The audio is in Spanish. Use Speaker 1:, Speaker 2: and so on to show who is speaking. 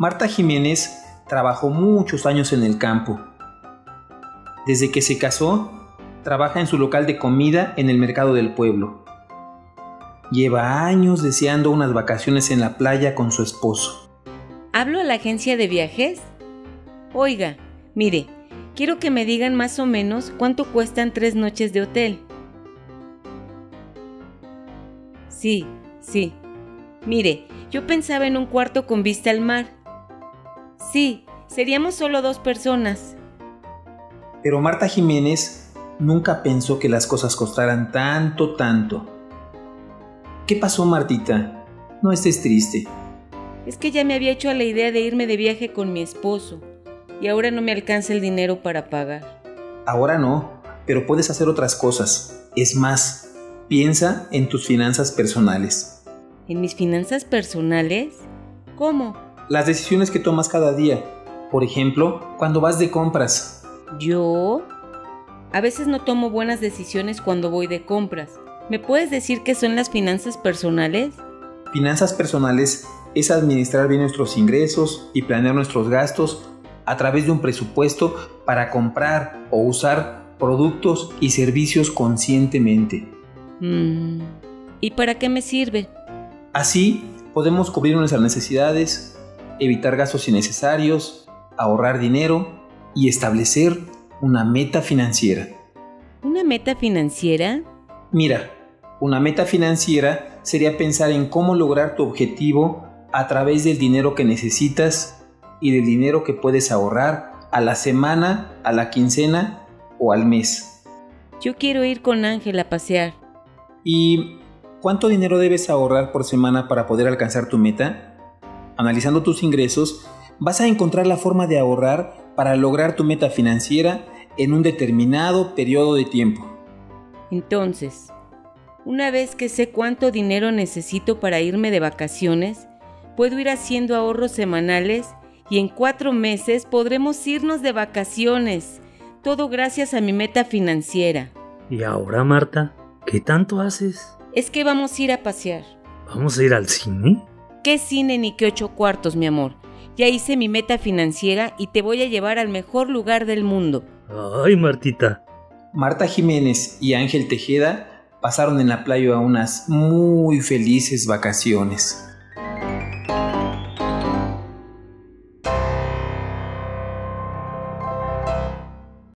Speaker 1: Marta Jiménez trabajó muchos años en el campo. Desde que se casó, trabaja en su local de comida en el mercado del pueblo. Lleva años deseando unas vacaciones en la playa con su esposo.
Speaker 2: ¿Hablo a la agencia de viajes? Oiga, mire, quiero que me digan más o menos cuánto cuestan tres noches de hotel. Sí, sí. Mire, yo pensaba en un cuarto con vista al mar. Sí, seríamos solo dos personas.
Speaker 1: Pero Marta Jiménez nunca pensó que las cosas costaran tanto, tanto. ¿Qué pasó, Martita? No estés triste.
Speaker 2: Es que ya me había hecho a la idea de irme de viaje con mi esposo y ahora no me alcanza el dinero para pagar.
Speaker 1: Ahora no, pero puedes hacer otras cosas. Es más, piensa en tus finanzas personales.
Speaker 2: ¿En mis finanzas personales? ¿Cómo?
Speaker 1: Las decisiones que tomas cada día. Por ejemplo, cuando vas de compras.
Speaker 2: ¿Yo? A veces no tomo buenas decisiones cuando voy de compras. ¿Me puedes decir qué son las finanzas personales?
Speaker 1: Finanzas personales es administrar bien nuestros ingresos y planear nuestros gastos a través de un presupuesto para comprar o usar productos y servicios conscientemente.
Speaker 2: Mm, ¿Y para qué me sirve?
Speaker 1: Así podemos cubrir nuestras necesidades, evitar gastos innecesarios, ahorrar dinero y establecer una meta financiera.
Speaker 2: ¿Una meta financiera?
Speaker 1: Mira, una meta financiera sería pensar en cómo lograr tu objetivo a través del dinero que necesitas y del dinero que puedes ahorrar a la semana, a la quincena o al mes.
Speaker 2: Yo quiero ir con Ángel a pasear.
Speaker 1: ¿Y cuánto dinero debes ahorrar por semana para poder alcanzar tu meta? Analizando tus ingresos, vas a encontrar la forma de ahorrar para lograr tu meta financiera en un determinado periodo de tiempo.
Speaker 2: Entonces, una vez que sé cuánto dinero necesito para irme de vacaciones, puedo ir haciendo ahorros semanales y en cuatro meses podremos irnos de vacaciones. Todo gracias a mi meta financiera.
Speaker 3: ¿Y ahora, Marta? ¿Qué tanto haces?
Speaker 2: Es que vamos a ir a pasear.
Speaker 3: ¿Vamos a ir al cine?
Speaker 2: ¿Qué cine ni qué ocho cuartos, mi amor? Ya hice mi meta financiera y te voy a llevar al mejor lugar del mundo.
Speaker 3: Ay, Martita.
Speaker 1: Marta Jiménez y Ángel Tejeda pasaron en la playa unas muy felices vacaciones.